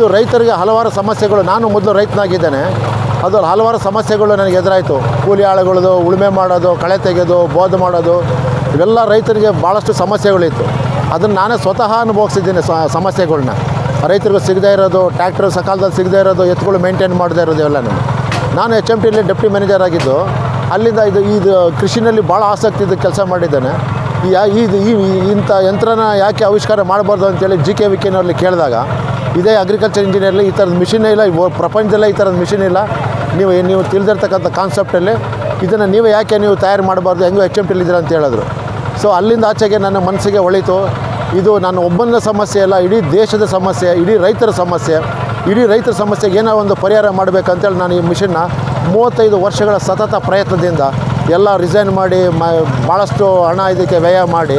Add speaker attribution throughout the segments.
Speaker 1: ಇದು ರೈತರಿಗೆ ಹಲವಾರು ಸಮಸ್ಯೆಗಳು. ನಾನು ಮೊದಲು ರೈತನಾಗಿದ್ದೇನೆ. ಅದು ಹಲವಾರು ಸಮಸ್ಯೆಗಳು ನನಗೆ ಎದುರಾಯಿತು. ಕೂಲಿ ಆಳುಗಳದು, ಉಳುಮೆ ಮಾಡೋದು, ಕಳೆ ತೆಗೆಯೋದು ಬೋಧು ಮಾಡೋದು, ಇವೆಲ್ಲ ರೈತರಿಗೆ ಭಾಳಷ್ಟು ಸಮಸ್ಯೆಗಳಿತ್ತು. ಅದನ್ನು ನಾನೇ ಸ್ವತಃ ಅನುಭವಿಸಿದ್ದೀನಿ ಸಮಸ್ಯೆಗಳನ್ನ ಸಮಸ್ಯೆಗಳ್ನ. ರೈತರಿಗೆ ಸಿಗದೇ ಇರೋದು ಟ್ಯಾಕ್ಟ್ರ್ ಸಕಾಲದಲ್ಲಿ ಸಿಗದೇ ಇರೋದು, ಎತ್ತುಗಳು ಮೇಂಟೈನ್ ಮಾಡದೇ ಇರೋದು ಇವೆಲ್ಲ ನಾನು ಎಚ್ ಎಂ ಟಿಲಿ ಡೆಪ್ಟಿ ಮ್ಯಾನೇಜರ್ ಆಗಿದ್ದು, ಅಲ್ಲಿಂದ ಇದು ಇದು ಕೃಷಿನಲ್ಲಿ ಭಾಳ ಆಸಕ್ತಿ ಇದ್ದ ಕೆಲಸ ಮಾಡಿದ್ದೇನೆ. ಈ ಇದು ಈ- ಇಂಥ ಯಂತ್ರನ ಯಾಕೆ ಆವಿಷ್ಕಾರ ಮಾಡಬಾರ್ದು ಅಂತೇಳಿ ಜಿ ಕೆ ವಿಕೆನಲ್ಲಿ ಕೇಳಿದಾಗ ಇದೇ ಅಗ್ರಿಕಲ್ಚರ್ ಇಂಜಿನಿಯರ್ಲಿ ಈ ಥರದ ಮಿಷಿನ್ ಇಲ್ಲ ಪ್ರಪಂಚದಲ್ಲೇ ಈ ಥರದ ಮಿಷಿನ್ ಇಲ್ಲ. ನೀವು ನೀವು ತಿಳಿದಿರ್ತಕ್ಕಂಥ ಕಾನ್ಸೆಪ್ಟಲ್ಲಿ ಇದನ್ನು ನೀವು ಯಾಕೆ ನೀವು ತಯಾರು ಮಾಡಬಾರ್ದು, ಹೆಂಗೋ ಎಚ್ ಎಂ ಟಿಲಿದ್ದೀರ ಅಂತ ಹೇಳಿದ್ರು. ಸೊ ಅಲ್ಲಿಂದ ಆಚೆಗೆ ನನ್ನ ಮನಸ್ಸಿಗೆ ಹೊಳಿತು ಇದು ನನ್ನ ಒಬ್ಬನ ಸಮಸ್ಯೆ ಅಲ್ಲ, ಇಡೀ ದೇಶದ ಸಮಸ್ಯೆ, ಇಡೀ ರೈತರ ಸಮಸ್ಯೆ. ಇಡೀ ರೈತರ ಸಮಸ್ಯೆಗೆ ಏನೋ ಒಂದು ಪರಿಹಾರ ಮಾಡಬೇಕಂತೇಳಿ ನಾನು ಈ ಮಿಷನ್ನ ಮೂವತ್ತೈದು ವರ್ಷಗಳ ಸತತ ಪ್ರಯತ್ನದಿಂದ ಎಲ್ಲ ರಿಸೈನ್ ಮಾಡಿ, ಮ ಭಾಳಷ್ಟು ಹಣ ಇದಕ್ಕೆ ವ್ಯಯ ಮಾಡಿ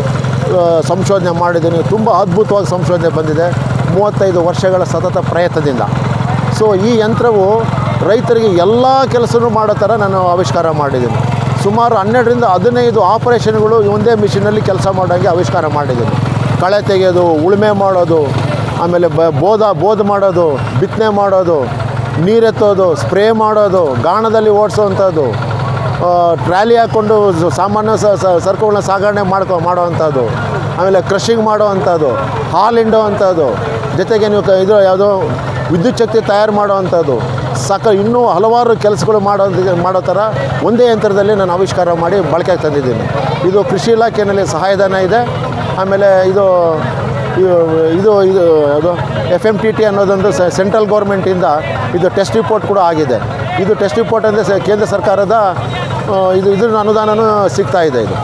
Speaker 1: ಸಂಶೋಧನೆ ಮಾಡಿದ್ದೀನಿ. ತುಂಬ ಅದ್ಭುತವಾಗಿ ಸಂಶೋಧನೆ ಬಂದಿದೆ. ಮೂವತ್ತೈದು ವರ್ಷಗಳ ಸತತ ಪ್ರಯತ್ನದಿಂದ. ಸೊ ಈ ಯಂತ್ರವು ರೈತರಿಗೆ ಎಲ್ಲ ಕೆಲಸನೂ ಮಾಡೋ ಥರ ನಾನು ಆವಿಷ್ಕಾರ ಮಾಡಿದ್ದೀನಿ. ಸುಮಾರು ಹನ್ನೆರಡರಿಂದ ಹದಿನೈದು ಆಪರೇಷನ್ಗಳು ಒಂದೇ ಮಿಷಿನಲ್ಲಿ ಕೆಲಸ ಮಾಡೋಂಗೆ ಆವಿಷ್ಕಾರ ಮಾಡಿದ್ದೀನಿ. ಕಳೆ ತೆಗೆಯೋದು, ಉಳುಮೆ ಮಾಡೋದು, ಆಮೇಲೆ ಬ ಬೋಧ ಬೋಧ ಮಾಡೋದು, ಬಿತ್ತನೆ ಮಾಡೋದು ನೀರೆತ್ತೋದು ಸ್ಪ್ರೇ ಮಾಡೋದು, ಗಾಣದಲ್ಲಿ ಓಡಿಸೋವಂಥದ್ದು ಟ್ರಾಲಿ ಹಾಕ್ಕೊಂಡು ಸಾಮಾನ್ಯ ಸರಕುಗಳನ್ನ ಸಾಗಣೆ ಮಾಡ್ಕೊ, ಮಾಡೋವಂಥದ್ದು, ಆಮೇಲೆ ಕ್ರಷಿಂಗ್ ಮಾಡೋವಂಥದ್ದು ಹಾಲು ಹಿಂಡೋವಂಥದ್ದು ಜೊತೆಗೆ ನೀವು ಕ ಇದು ಯಾವುದೋ ವಿದ್ಯುತ್ ಶಕ್ತಿ ತಯಾರು ಮಾಡುವಂಥದ್ದು ಸಾಕ ಇನ್ನೂ ಹಲವಾರು ಕೆಲಸಗಳು ಮಾಡೋ ಮಾಡೋ ಥರ ಒಂದೇ ಯಂತ್ರದಲ್ಲಿ ನಾನು ಆವಿಷ್ಕಾರ ಮಾಡಿ ಬಳಕೆಗೆ ತಂದಿದ್ದೀನಿ. ಇದು ಕೃಷಿ ಇಲಾಖೆಯಲ್ಲಿ ಸಹಾಯಧನ ಇದೆ. ಆಮೇಲೆ ಇದು ಇದು- ಇದು ಯಾವುದು ಎಫ್ ಎಂ ಟಿ ಟಿ ಅನ್ನೋದೊಂದು ಸೆಂಟ್ರಲ್ ಗೌರ್ಮೆಂಟಿಂದ ಇದು ಟೆಸ್ಟ್ ರಿಪೋರ್ಟ್ ಕೂಡ ಆಗಿದೆ. ಇದು ಟೆಸ್ಟ್ ರಿಪೋರ್ಟ್ ಅಂದರೆ ಕೇಂದ್ರ ಸರ್ಕಾರದ ಇದು ಇದ್ರ ಅನುದಾನವೂ ಸಿಗ್ತಾ ಇದೆ ಇದು.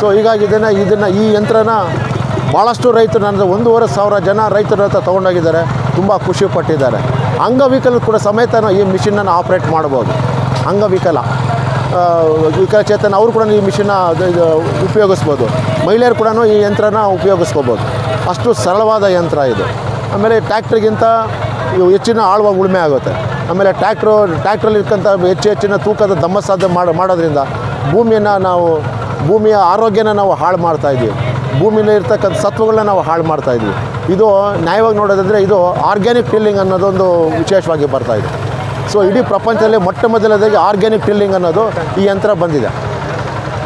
Speaker 1: ಸೊ ಹೀಗಾಗಿ ಇದನ್ನು ಇದನ್ನು ಈ ಯಂತ್ರನ ಭಾಳಷ್ಟು ರೈತರು ನನ್ನ ಒಂದೂವರೆ ಸಾವಿರ ಜನ ರೈತರ ಹತ್ರ ತೊಗೊಂಡೋಗಿದ್ದಾರೆ, ತುಂಬ ಖುಷಿ ಪಟ್ಟಿದ್ದಾರೆ. ಅಂಗವಿಕಲ ಕೂಡ ಸಮೇತ ಈ ಮಿಷಿನನ್ನು ಆಪ್ರೇಟ್ ಮಾಡ್ಬೋದು ಅಂಗವಿಕಲ. ವಿಕಲಚೇತನ ಅವರು ಕೂಡ ಈ ಮಿಷಿನ್ನ ಉಪಯೋಗಿಸ್ಬೋದು. ಮಹಿಳೆಯರು ಕೂಡ ಈ ಯಂತ್ರನ ಉಪಯೋಗಿಸ್ಕೋಬೋದು. ಅಷ್ಟು ಸರಳವಾದ ಯಂತ್ರ ಇದು. ಆಮೇಲೆ ಟ್ಯಾಕ್ಟ್ರಿಗಿಂತ ಹೆಚ್ಚಿನ ಆಳವಾಗಿ ಉಳುಮೆ ಆಗುತ್ತೆ. ಆಮೇಲೆ ಟ್ಯಾಕ್ಟ್ರು ಟ್ಯಾಕ್ಟ್ರಲ್ಲಿ ಇರ್ತಕ್ಕಂಥ ಹೆಚ್ಚು ಹೆಚ್ಚಿನ ತೂಕದ ದಮ್ಮ ಸಾಧ್ಯ ಮಾಡೋದ್ರಿಂದ ಭೂಮಿಯನ್ನು ನಾವು, ಭೂಮಿಯ ಆರೋಗ್ಯನ ನಾವು ಹಾಳು ಮಾಡ್ತಾ ಇದ್ದೀವಿ. ಭೂಮಿಲಿ ಇರ್ತಕ್ಕಂಥ ಸತ್ವಗಳನ್ನ ನಾವು ಹಾಳು ಮಾಡ್ತಾ ಇದ್ವಿ. ಇದು ನ್ಯಾಯವಾಗಿ ನೋಡೋದಂದರೆ ಇದು ಆರ್ಗ್ಯಾನಿಕ್ ಟಿಲ್ಲಿಂಗ್ ಅನ್ನೋದೊಂದು ವಿಶೇಷವಾಗಿ ಬರ್ತಾ ಇದೆ. ಸೊ ಇಡೀ ಪ್ರಪಂಚದಲ್ಲಿ ಮೊಟ್ಟ ಮೊದಲದಾಗಿ ಆರ್ಗ್ಯಾನಿಕ್ ಟಿಲ್ಲಿಂಗ್ ಅನ್ನೋದು ಈ ಯಂತ್ರ ಬಂದಿದೆ.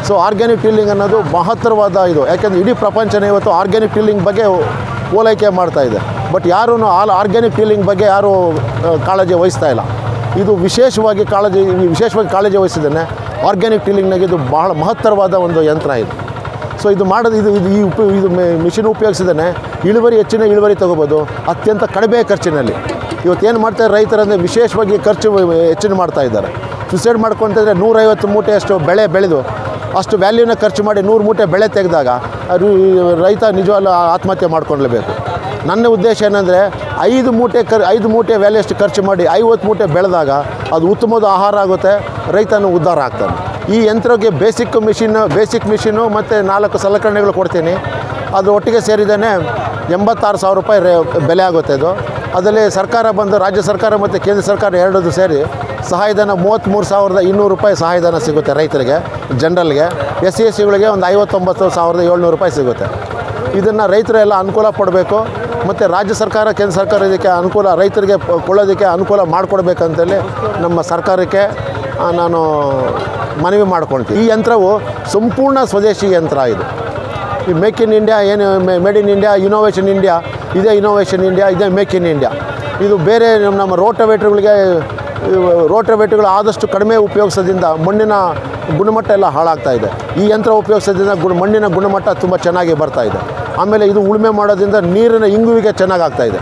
Speaker 1: ಸೊ ಆರ್ಗ್ಯಾನಿಕ್ ಫೀಲಿಂಗ್ ಅನ್ನೋದು ಮಹತ್ತರವಾದ ಇದು. ಯಾಕೆಂದರೆ ಇಡೀ ಪ್ರಪಂಚನೇ ಇವತ್ತು ಆರ್ಗ್ಯಾನಿಕ್ ಫೀಲಿಂಗ್ ಬಗ್ಗೆ ಓಲೈಕೆ ಮಾಡ್ತಾ ಇದೆ. ಬಟ್ ಯಾರೂ ಆಲ್ ಆರ್ಗ್ಯಾನಿಕ್ ಟಿಲ್ಲಿಂಗ್ ಬಗ್ಗೆ ಯಾರೂ ಕಾಳಜಿ ವಹಿಸ್ತಾ ಇಲ್ಲ. ಇದು ವಿಶೇಷವಾಗಿ ಕಾಳಜಿ ವಿಶೇಷವಾಗಿ ಕಾಳಜಿ ವಹಿಸಿದ್ದೇನೆ ಆರ್ಗ್ಯಾನಿಕ್ ಟಿಲ್ಲಿಂಗ್ನಾಗ ಇದು ಬಹಳ ಮಹತ್ತರವಾದ ಒಂದು ಯಂತ್ರ ಇದು. ಸೊ ಇದು ಮಾಡೋದು ಇದು ಇದು ಈ ಉಪ ಇದು ಮಿಷಿನ್ ಉಪಯೋಗಿಸಿದ್ರೆ ಇಳುವರಿ ಹೆಚ್ಚಿನ ಇಳುವರಿ ತೊಗೋಬೋದು, ಅತ್ಯಂತ ಕಡಿಮೆ ಖರ್ಚಿನಲ್ಲಿ. ಇವತ್ತೇನು ಮಾಡ್ತಾರೆ ರೈತರಂದರೆ ವಿಶೇಷವಾಗಿ ಖರ್ಚು ಹೆಚ್ಚಿನ ಮಾಡ್ತಾ ಇದ್ದಾರೆ. ಸುಸೈಡ್ ಮಾಡ್ಕೊತಿದ್ರೆ ನೂರೈವತ್ತು ಮೂಟೆ ಅಷ್ಟು ಬೆಳೆ ಬೆಳೆದು, ಅಷ್ಟು ವ್ಯಾಲ್ಯೂನ ಖರ್ಚು ಮಾಡಿ ನೂರು ಮೂಟೆ ಬೆಳೆ ತೆಗೆದಾಗ ರೈತ ನಿಜವಾಗ್ಲೂ ಆತ್ಮಹತ್ಯೆ ಮಾಡ್ಕೊಳ್ಲೇಬೇಕು ನನ್ನ ಉದ್ದೇಶ ಏನಂದರೆ, ಐದು ಮೂಟೆ ಕರ್ ಐದು ಮೂಟೆ ವ್ಯಾಲ್ಯೂ ಅಷ್ಟು ಖರ್ಚು ಮಾಡಿ ಐವತ್ತು ಮೂಟೆ ಬೆಳೆದಾಗ ಅದು ಉತ್ತಮವಾದ ಆಹಾರ ಆಗುತ್ತೆ, ರೈತನು ಉದ್ಧಾರ ಆಗ್ತಾನೆ. ಈ ಯಂತ್ರಕ್ಕೆ ಬೇಸಿಕ್ ಮಿಷಿನ್ ಬೇಸಿಕ್ ಮಿಷಿನು ಮತ್ತು ನಾಲ್ಕು ಸಲಕರಣೆಗಳು ಕೊಡ್ತೀನಿ. ಅದು ಒಟ್ಟಿಗೆ ಸೇರಿದ್ದೇನೆ ಎಂಬತ್ತಾರು ಸಾವಿರ ರೂಪಾಯಿ ರೇ ಬೆಲೆ ಆಗುತ್ತೆ ಅದು ಅದರಲ್ಲಿ ಸರ್ಕಾರ ಬಂದು, ರಾಜ್ಯ ಸರ್ಕಾರ ಮತ್ತು ಕೇಂದ್ರ ಸರ್ಕಾರ ಎರಡದು ಸೇರಿ ಸಹಾಯಧನ ಮೂವತ್ತ್ಮೂರು ಸಾವಿರದ ಇನ್ನೂರು ರೂಪಾಯಿ ಸಹಾಯಧನ ಸಿಗುತ್ತೆ ರೈತರಿಗೆ, ಜನರಲ್ಗೆ. ಎಸ್ ಸಿ ಎಸ್ ಸಿಗಳಿಗೆ ಒಂದು ಐವತ್ತೊಂಬತ್ತು ಸಾವಿರದ ಏಳ್ನೂರು ರೂಪಾಯಿ ಸಿಗುತ್ತೆ. ಇದನ್ನು ರೈತರೆಲ್ಲ ಅನುಕೂಲ ಪಡಬೇಕು. ಮತ್ತು ರಾಜ್ಯ ಸರ್ಕಾರ, ಕೇಂದ್ರ ಸರ್ಕಾರ ಇದಕ್ಕೆ ಅನುಕೂಲ, ರೈತರಿಗೆ ಕೊಳ್ಳೋದಕ್ಕೆ ಅನುಕೂಲ ಮಾಡಿಕೊಡ್ಬೇಕಂತೇಳಿ ನಮ್ಮ ಸರ್ಕಾರಕ್ಕೆ ನಾನು ಮನವಿ ಮಾಡ್ಕೊಳ್ತೀವಿ. ಈ ಯಂತ್ರವು ಸಂಪೂರ್ಣ ಸ್ವದೇಶಿ ಯಂತ್ರ ಇದು. ಈ ಮೇಕ್ ಇನ್ ಇಂಡಿಯಾ ಏನು made in India innovation India ಇದೇ ಇನೋವೇಷನ್ ಇಂಡಿಯಾ ಇದೇ ಮೇಕ್ ಇನ್ ಇಂಡಿಯಾ ಇದು ಬೇರೆ ನಮ್ಮ ನಮ್ಮ ರೋಟವೇಟ್ರ್ಗಳಿಗೆ ರೋಟ್ರವೇಟ್ಗಳು ಆದಷ್ಟು ಕಡಿಮೆ ಉಪಯೋಗಿಸೋದ್ರಿಂದ ಮಣ್ಣಿನ ಗುಣಮಟ್ಟ ಎಲ್ಲ ಹಾಳಾಗ್ತಾ ಇದೆ. ಈ ಯಂತ್ರ ಉಪಯೋಗಿಸೋದ್ರಿಂದ ಗುಣ, ಮಣ್ಣಿನ ಗುಣಮಟ್ಟ ತುಂಬ ಚೆನ್ನಾಗಿ ಬರ್ತಾ ಇದೆ. ಆಮೇಲೆ ಇದು ಉಳುಮೆ ಮಾಡೋದ್ರಿಂದ ನೀರಿನ ಇಂಗುವಿಗೆ ಚೆನ್ನಾಗಾಗ್ತಾ ಇದೆ.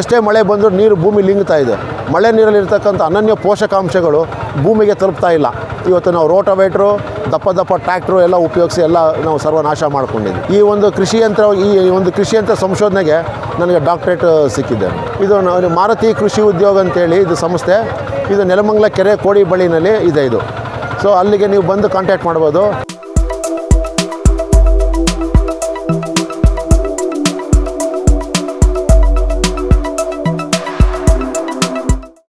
Speaker 1: ಎಷ್ಟೇ ಮಳೆ ಬಂದರೂ ನೀರು ಭೂಮಿ ಲಿಂಗ್ತಾ ಇದೆ. ಮಳೆ ನೀರಲ್ಲಿರ್ತಕ್ಕಂಥ ಅನನ್ಯ ಪೋಷಕಾಂಶಗಳು ಭೂಮಿಗೆ ತಲುಪ್ತಾ ಇಲ್ಲ. ಇವತ್ತು ನಾವು ರೋಟೋವೇಟ್ರು, ದಪ್ಪ ದಪ್ಪ ಟ್ರ್ಯಾಕ್ಟ್ರು ಎಲ್ಲ ಉಪಯೋಗಿಸಿ ಎಲ್ಲ ನಾವು ಸರ್ವನಾಶ ಮಾಡ್ಕೊಂಡಿದ್ದೀವಿ ಈ ಒಂದು ಕೃಷಿ ಯಂತ್ರ, ಈ ಒಂದು ಕೃಷಿ ಯಂತ್ರ ಸಂಶೋಧನೆಗೆ ನನಗೆ ಡಾಕ್ಟ್ರೇಟ್ ಸಿಕ್ಕಿದೆ. ಇದು ಮಾರುತಿ ಕೃಷಿ ಉದ್ಯೋಗ ಅಂತೇಳಿ ಇದು ಸಂಸ್ಥೆ. ಇದು ನೆಲಮಂಗಲ ಕೆರೆ ಕೋಡಿ ಬಳಿನಲ್ಲಿ ಇದೆ ಇದು. ಸೊ ಅಲ್ಲಿಗೆ ನೀವು ಬಂದು ಕಾಂಟ್ಯಾಕ್ಟ್ ಮಾಡ್ಬೋದು.